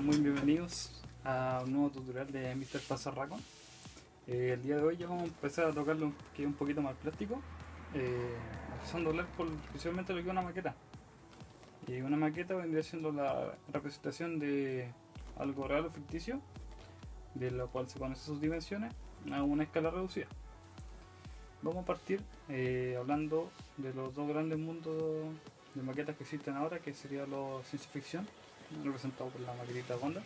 Muy bienvenidos a un nuevo tutorial de Mr. Pasarraco. Eh, el día de hoy ya vamos a empezar a tocarlo que es un poquito más plástico, eh, empezando a hablar por principalmente lo que es una maqueta. Y una maqueta vendría siendo la representación de algo real o ficticio, de lo cual se conocen sus dimensiones a una escala reducida. Vamos a partir eh, hablando de los dos grandes mundos de maquetas que existen ahora, que sería los ciencia ficción, representado por la maquetita Honda,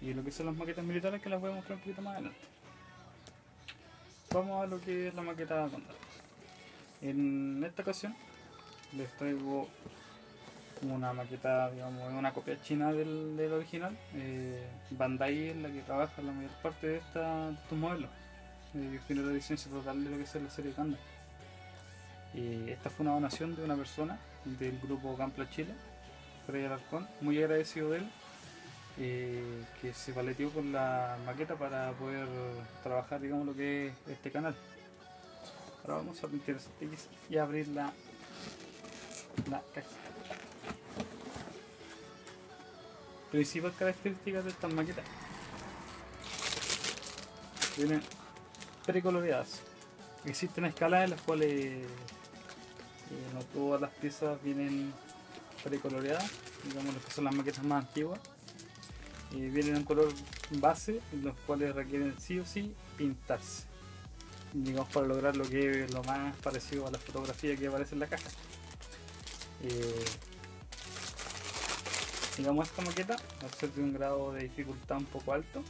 y lo que son las maquetas militares que las voy a mostrar un poquito más adelante. Vamos a lo que es la maqueta Honda. En esta ocasión les traigo una maqueta, digamos, una copia china del, original. Eh, Bandai es la que trabaja la mayor parte de, estos modelos. Eh, tiene la licencia total de lo que es la serie Ganda. Eh, esta fue una donación de una persona del grupo Campla Chile, Muy agradecido de él, eh, que se paleteó con la maqueta para poder trabajar, digamos, lo que es este canal. Ahora vamos a pintar y abrir la, la caja. Principal característica de estas maquetas. Vienen precoloreadas. Existen escalas en las cuales eh, no todas las piezas vienen precoloreadas, digamos lo que son las maquetas más antiguas. Y vienen en color base, los cuales requieren sí o sí pintarse. Digamos para lograr lo que es lo más parecido a la fotografía que aparece en la caja. Eh, digamos esta maqueta, al ser de un grado de dificultad un poco alto,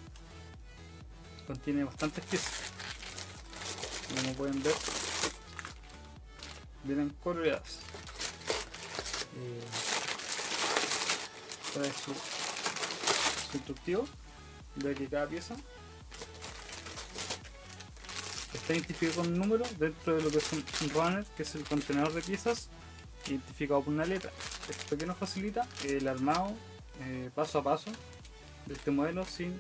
contiene bastantes piezas. Como pueden ver, vienen coloreadas. Eh, trae su, su instructivo. De que cada pieza está identificado con un número dentro de lo que es un runner, que es el contenedor de piezas, identificado por una letra. Esto que nos facilita el armado eh, paso a paso de este modelo sin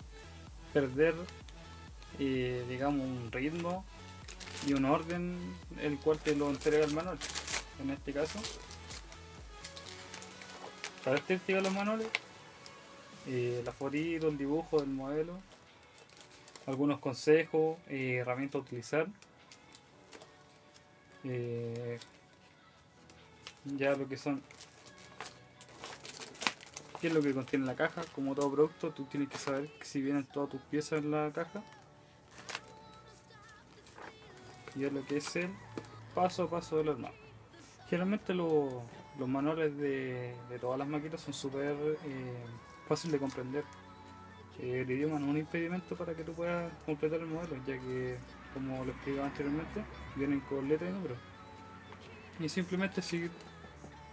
perder eh, digamos un ritmo y un orden el cual te lo entrega el manual. En este caso características de los manuales. Eh, la fotito, el dibujo del modelo. Algunos consejos eh, herramientas a utilizar. Eh, ya lo que son. Qué es lo que contiene la caja como todo producto tú tienes que saber si vienen todas tus piezas en la caja. Y es lo que es el paso a paso del armado. Generalmente lo- los manuales de, todas las maquetas son súper eh, fáciles de comprender. El idioma no es un impedimento para que tú puedas completar el modelo, ya que, como lo explicaba anteriormente, vienen con letra y número. Y simplemente seguir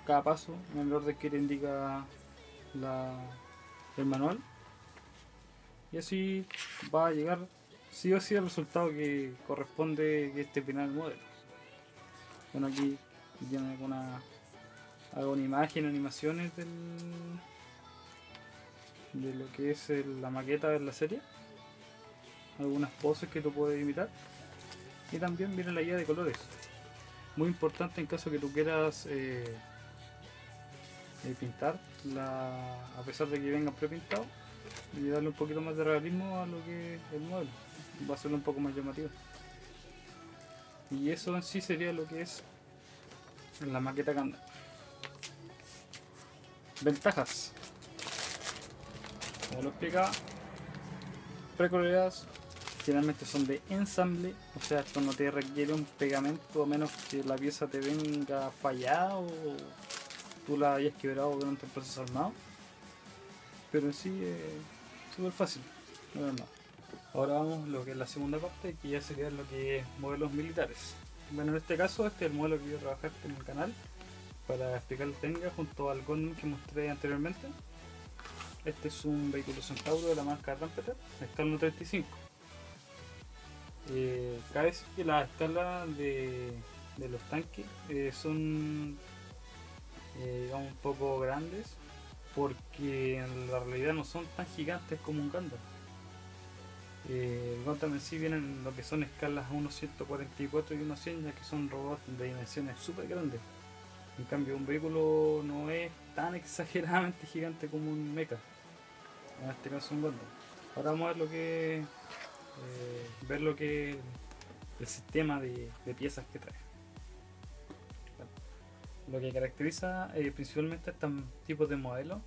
cada paso en el orden que te indica el manual. Y así va a llegar sí o sí el resultado que corresponde que esté final el modelo. Bueno, aquí tiene alguna, alguna imagen, animaciones del, de lo que es la maqueta de la serie. Algunas poses que tú puedes imitar. Y también viene la guía de colores. Muy importante en caso que tú quieras eh, eh, pintar, a pesar de que vengan prepintados, y darle un poquito más de realismo a lo que es el modelo va a ser un poco más llamativo. Y eso en sí sería lo que es la maqueta Ganda. Ventajas. Como lo explicaba, precoloreadas generalmente son de ensamble, o sea, esto no te requiere un pegamento a menos que la pieza te venga fallada o tú la hayas quebrado durante el proceso armado. Pero en sí es súper fácil, no es. Ahora vamos a lo que es la segunda parte, que ya sería lo que es modelos militares. Bueno, en este caso, este es el modelo que voy a trabajar en el canal para explicar la técnica junto al Gundam que mostré anteriormente. Este es un vehículo Centauro de la marca Trumpeter, escala 35. Eh, cabe decir que las escalas de, los tanques eh, son eh, un poco grandes porque en la realidad no son tan gigantes como un Gundam. Eh, el Gundam en sí vienen lo que son escalas 1.144 y 1.100 ya que son robots de dimensiones súper grandes. En cambio un vehículo no es tan exageradamente gigante como un mecha. en este caso un Gundam. Ahora vamos a ver lo que eh, ver lo que el sistema de, piezas que trae. Lo que caracteriza eh, principalmente a estos tipos de modelos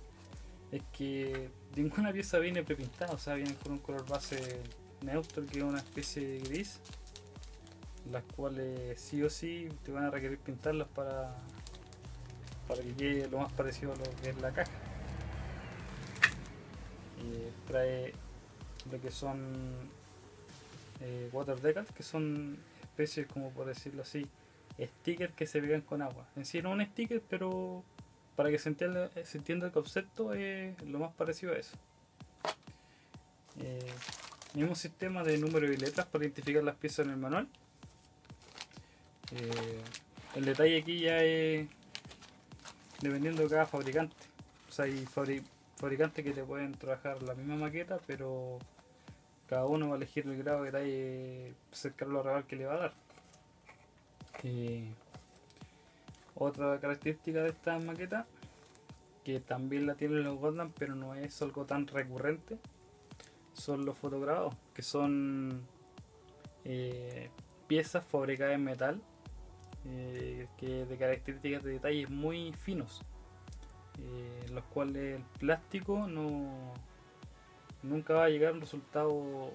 es que ninguna pieza viene prepintada, o sea, viene con un color base neutro que es una especie de gris, las cuales sí o sí te van a requerir pintarlas para, para que quede lo más parecido a lo que es la caja. Y trae lo que son eh, water decals, que son especies, como por decirlo así, stickers que se pegan con agua. En sí no un sticker, pero para que se entienda, se entienda el concepto es lo más parecido a eso. Eh, mismo sistema de números y letras para identificar las piezas en el manual. Eh, el detalle aquí ya es dependiendo de cada fabricante. O sea, hay fabricantes que te pueden trabajar la misma maqueta, pero cada uno va a elegir el grado de detalle cercano al real que le va a dar. Eh, otra característica de esta maqueta, que también la tienen los Gundam, pero no es algo tan recurrente, son los fotograbados, que son eh, piezas fabricadas en metal, eh, que de características de detalles muy finos, en los cuales el plástico no nunca va a llegar un resultado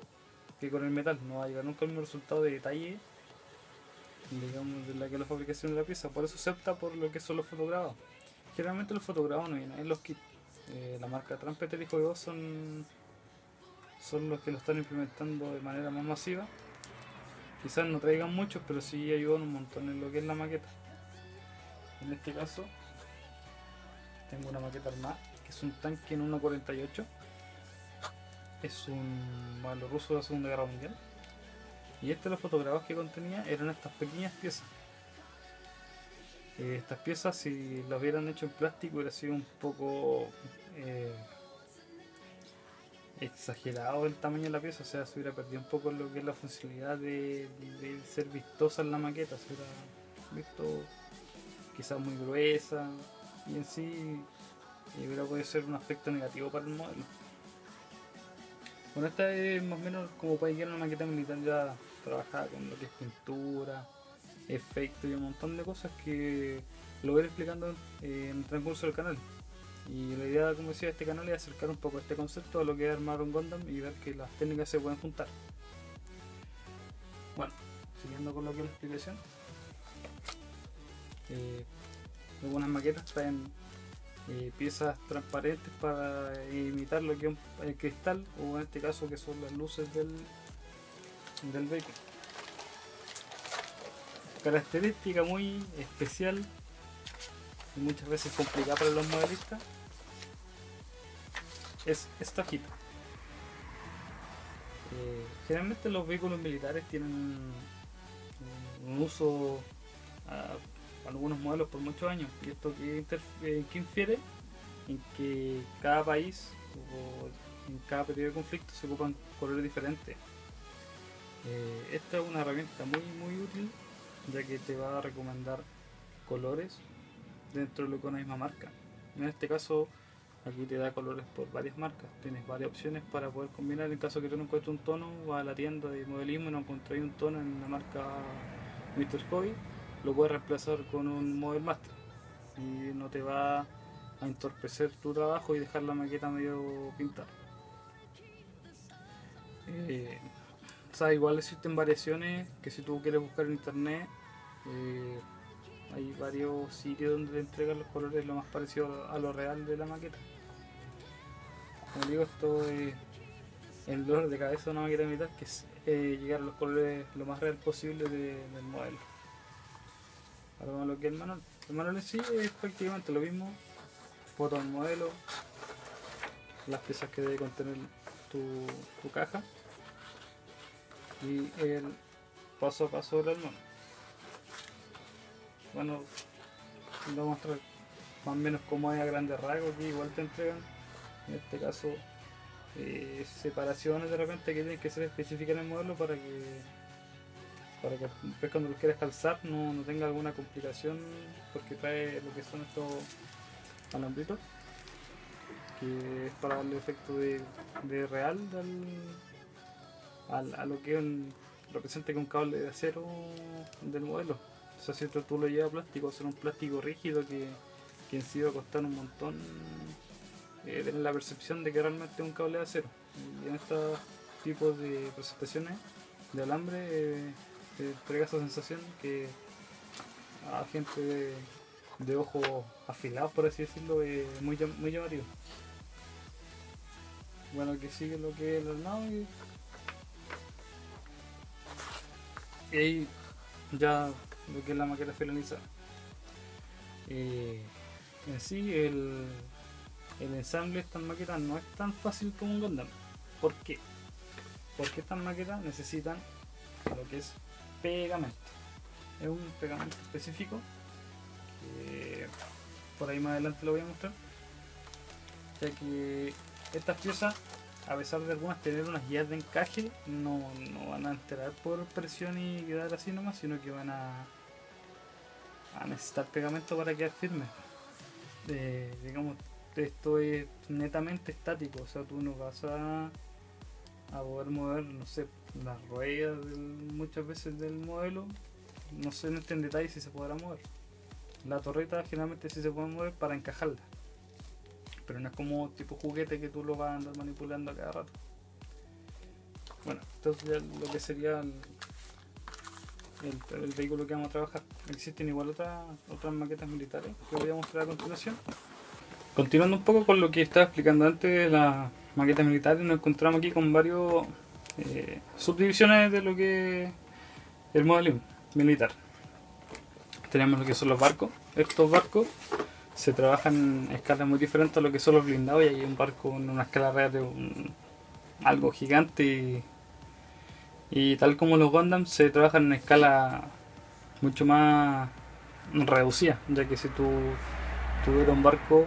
que con el metal, no va a llegar nunca el mismo resultado de detalle digamos de la que la fabricación de la pieza, por eso se opta por lo que son los fotograbados. Generalmente los fotograbados no vienen en los kits. Eh, la marca Trampeter y Juegos son, son los que lo están implementando de manera más masiva. Quizás no traigan muchos, pero sí ayudan un montón en lo que es la maqueta. En este caso, tengo una maqueta armada, que es un tanque en 1.48 es un malo ruso de la Segunda Guerra Mundial. Y este los fotograbados que contenía eran estas pequeñas piezas. Eh, estas piezas, si las hubieran hecho en plástico, hubiera sido un poco eh, exagerado el tamaño de la pieza, o sea, se hubiera perdido un poco lo que es la funcionalidad de, ser vistosa en la maqueta, se hubiera visto quizás muy gruesa y en sí hubiera podido ser un aspecto negativo para el modelo. Bueno, esta es más o menos como para que una maqueta militar ya trabajada con lo que es pintura, efectos y un montón de cosas que lo voy a ir explicando eh, en el transcurso del canal. Y la idea, como decía, de este canal es acercar un poco este concepto a lo que es armar un Gundam y ver que las técnicas se pueden juntar. Bueno, siguiendo con lo que es la explicación. Eh, algunas maquetas traen eh, piezas transparentes para imitar lo que es el cristal o en este caso que son las luces del, del vehículo. Característica muy especial y muchas veces complicada para los modelistas es esta hojita. Eh, generalmente los vehículos militares tienen un, uso ah, algunos modelos por muchos años. ¿Y esto que, eh, infiere? En que cada país o en cada periodo de conflicto se ocupan colores diferentes. Eh, esta es una herramienta muy muy útil ya que te va a recomendar colores dentro de lo que una misma marca. En este caso aquí te da colores por varias marcas, tienes varias opciones para poder combinar en caso que tú no encuentres un tono, vas a la tienda de modelismo y no encontráis un tono en la marca Mr. Hobby lo puedes reemplazar con un Model Master y no te va a entorpecer tu trabajo y dejar la maqueta medio pintada. Eh, o sea, igual existen variaciones que si tú quieres buscar en internet, eh, hay varios sitios donde te entregan los colores lo más parecido a lo real de la maqueta. Como digo, esto es el dolor de cabeza de una maqueta militar, que es eh, llegar a los colores lo más real posible del modelo. Ahora vamos a lo que es el manual. El manual en sí es prácticamente lo mismo. Foto del modelo, las piezas que debe contener tu, caja y el paso a paso del manual. Bueno, voy a mostrar más o menos cómo es a grandes rasgos que igual te entregan. En este caso, eh, separaciones de repente que tienen que ser específicas en el modelo para que para que después cuando lo quieras calzar no, tenga alguna complicación porque trae lo que son estos alambritos que es para darle efecto de, de real al, al- a lo que un- representa que un cable de acero del modelo. O sea, si tú lo llevas plástico, va a ser un plástico rígido que, que en sí va a costar un montón eh, tener la percepción de que realmente es un cable de acero. Y en estos tipos de presentaciones de alambre eh, te entrega esa sensación que a gente de, ojos afilados, por así decirlo, es muy, muy llamativo. Bueno, que sigue lo que es el armado y, y ahí ya lo que es la maqueta finalizada. Eh, en sí, el, el ensamble de estas maquetas no es tan fácil como un Gundam. ¿Por qué? Porque estas maquetas necesitan lo que es pegamento. Es un pegamento específico que por ahí más adelante lo voy a mostrar. Ya que estas piezas, a pesar de algunas tener unas guías de encaje, no, no van a enterar por presión y quedar así nomás, sino que van a, a necesitar pegamento para quedar firmes. Eh, digamos, esto es netamente estático, o sea, tú no vas a, a poder mover, no sé, las ruedas muchas veces del modelo, no sé no está en detalle si se podrá mover. La torreta generalmente sí se puede mover para encajarla, pero no es como tipo juguete que tú lo vas a andar manipulando a cada rato. Bueno, entonces ya lo que sería el, vehículo que vamos a trabajar. Existen igual otras otras maquetas militares que voy a mostrar a continuación. Continuando un poco con lo que estaba explicando antes de las maquetas militares, nos encontramos aquí con varios eh, subdivisiones de lo que es el modelo militar. Tenemos lo que son los barcos. Estos barcos se trabajan en escalas muy diferentes a lo que son los blindados y hay un barco en una escala real de algo gigante y, y tal como los Gundam se trabajan en escala mucho más reducida, ya que si tú tuvieras un barco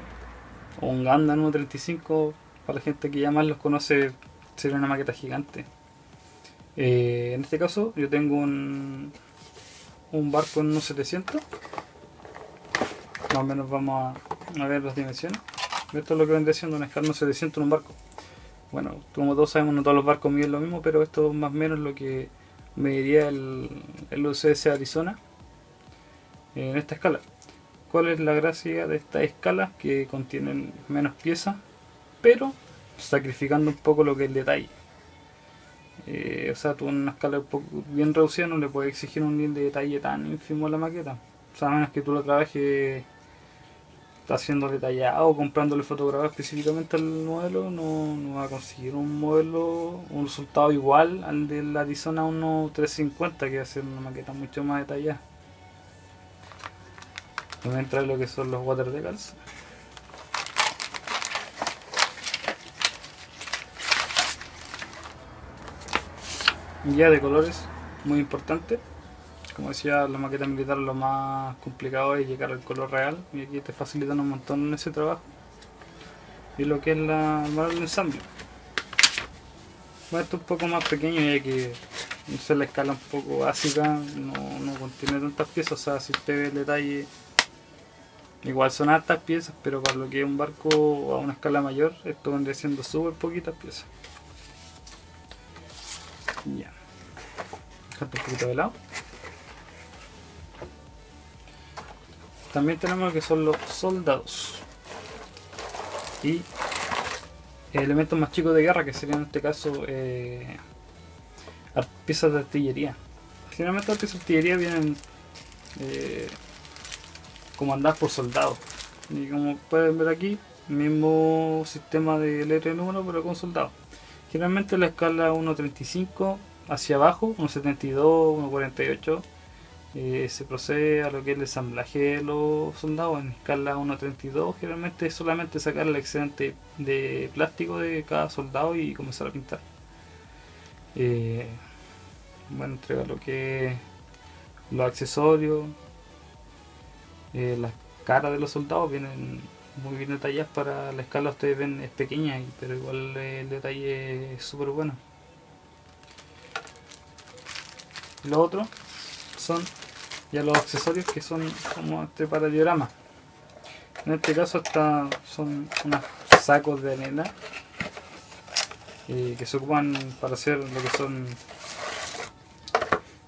o un Gundam 135, para la gente que ya más los conoce, sería una maqueta gigante. Eh, en este caso, yo tengo un, un barco en unos 700. Más o menos vamos a, ver las dimensiones. Esto es lo que vendría siendo una escala 700 en un barco. Bueno, como todos sabemos, no todos los barcos miden lo mismo, pero esto es más o menos lo que mediría el, el UCS Arizona en esta escala. ¿Cuál es la gracia de estas escalas? Que contienen menos piezas, pero sacrificando un poco lo que es el detalle. Eh, o sea, tú en una escala un poco bien reducida no le puedes exigir un nivel de detalle tan ínfimo a la maqueta. O sea, a menos que tú lo trabajes haciendo detallado comprándole fotografía específicamente al modelo, no, no va a conseguir un modelo, un resultado igual al de la Arizona 1350, que va a ser una maqueta mucho más detallada. También entra lo que son los water decals. Guía de colores, muy importante. Como decía, la maqueta militar lo más complicado es llegar al color real y aquí te facilitan un montón ese trabajo. Y lo que es la el manual de ensamble. Bueno, esto es un poco más pequeño ya que sé, la escala un poco básica no, no contiene tantas piezas, o sea, si usted ve el detalle, igual son altas piezas, pero para lo que es un barco a una escala mayor, esto vendría siendo súper poquitas piezas. Ya. Dejarte un poquito de lado. También tenemos lo que son los soldados. Y elementos más chicos de guerra, que serían en este caso eh, piezas de artillería. Generalmente las piezas de artillería vienen eh, comandadas por soldados. Y como pueden ver aquí, mismo sistema de letra de número, pero con soldados. Generalmente la escala 1.35 hacia abajo, 1.72, 1.48, eh, se procede a lo que es el ensamblaje de los soldados en escala 1.32. Generalmente es solamente sacar el excedente de plástico de cada soldado y comenzar a pintar. Eh, bueno, entrega lo que es los accesorios, eh, las caras de los soldados vienen muy bien detalladas para la escala ustedes ven es pequeña pero igual el detalle es súper bueno. Lo otro son ya los accesorios que son como este paradiograma en este caso esta son unas sacos de arena eh, que se ocupan para hacer lo que son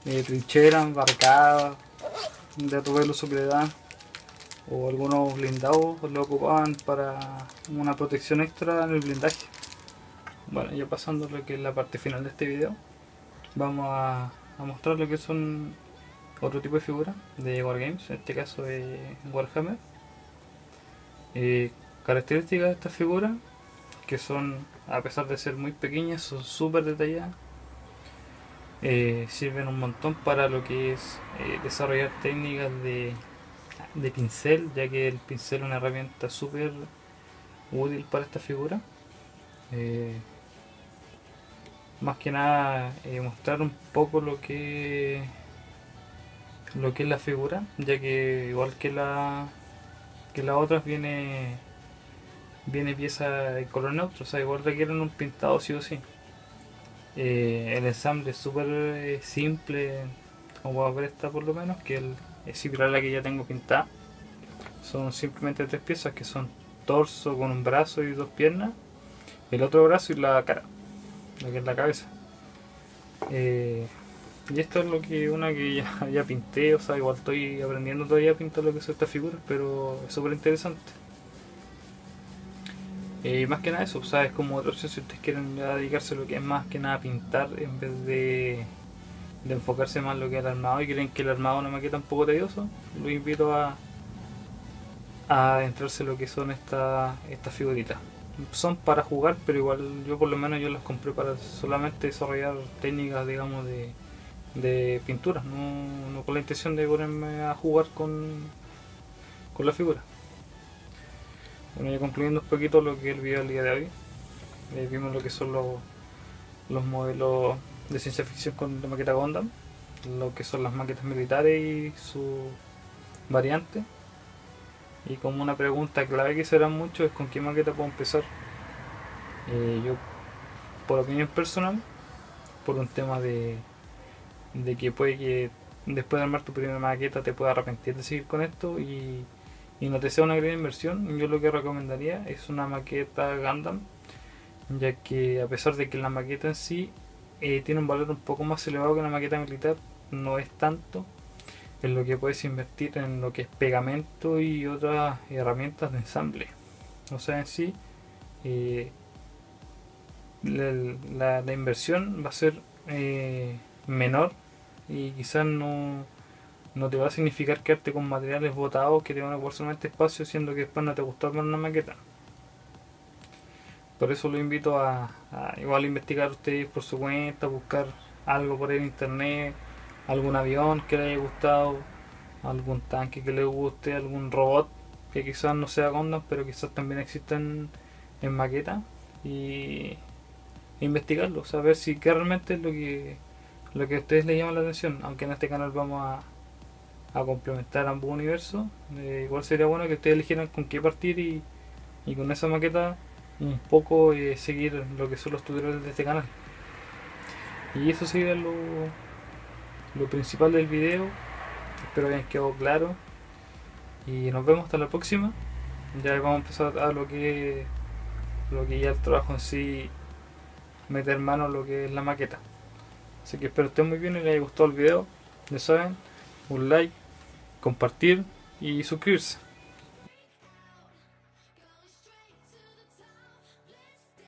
eh, trincheras, barcadas de le dan o algunos blindados lo ocupaban para una protección extra en el blindaje. Bueno ya pasando lo que es la parte final de este video vamos a, mostrar lo que son otro tipo de figuras de Wargames, en este caso de Warhammer. Eh, características de estas figuras que son a pesar de ser muy pequeñas son súper detalladas. Eh, sirven un montón para lo que es eh, desarrollar técnicas de, de, pincel, ya que el pincel es una herramienta súper útil para esta figura. Eh, más que nada mostrar un poco lo que lo que es la figura, ya que igual que la que las otras viene viene pieza de color neutro, o sea igual requieren un pintado sí o sí. Eh, el ensamble es súper eh, simple, como puedo ver esta por lo menos, que es similar a la que ya tengo pintada. Son simplemente tres piezas que son torso con un brazo y dos piernas, el otro brazo y la cara, lo que es la cabeza. Eh, y esto es lo que una que ya, ya pinté, o sea, igual estoy aprendiendo todavía a pintar lo que son estas figuras, pero es súper interesante. Y más que nada eso, ¿sabes? Como otra si ustedes quieren dedicarse a lo que es más que nada pintar en vez de, enfocarse más en lo que es el armado y creen que el armado no me queda un poco tedioso, los invito a, a adentrarse en lo que son estas estas figuritas. Son para jugar, pero igual yo por lo menos yo las compré para solamente desarrollar técnicas, digamos, de, de pintura, no, no con la intención de ponerme a jugar con, con la figura. Bueno, ya concluyendo un poquito lo que es el video del día de hoy, eh, vimos lo que son los, los modelos de ciencia ficción con la maqueta Gundam, lo que son las maquetas militares y su variante. Y como una pregunta clave que será mucho es con qué maqueta puedo empezar. Eh, yo, por opinión personal, por un tema de, de que puede que después de armar tu primera maqueta te pueda arrepentir de seguir con esto y y no te sea una gran inversión, yo lo que recomendaría es una maqueta Gundam, ya que a pesar de que la maqueta en sí eh, tiene un valor un poco más elevado que una maqueta militar, no es tanto en lo que puedes invertir en lo que es pegamento y otras herramientas de ensamble. O sea, en sí, eh, la, inversión va a ser eh, menor y quizás no no te va a significar quedarte con materiales botados que te van a ocupar solamente espacio, siendo que después no te gustó armar una maqueta. Por eso lo invito a, igual investigar ustedes por su cuenta, buscar algo por el internet, algún avión que les haya gustado, algún tanque que les guste, algún robot que quizás no sea Gundam, pero quizás también existen en maqueta y investigarlo, saber si que realmente es lo que lo que a ustedes les llama la atención, aunque en este canal vamos a a complementar ambos universos. Eh, igual sería bueno que ustedes eligieran con qué partir y, y con esa maqueta un poco eh, seguir lo que son los tutoriales de este canal. Y eso sería lo, lo principal del video. Espero que hayan quedado claro. Y nos vemos hasta la próxima. Ya vamos a empezar a lo que lo que ya el trabajo en sí meter mano a lo que es la maqueta. Así que espero estén muy bien y les haya gustado el video. Ya saben, un like, compartir y suscribirse.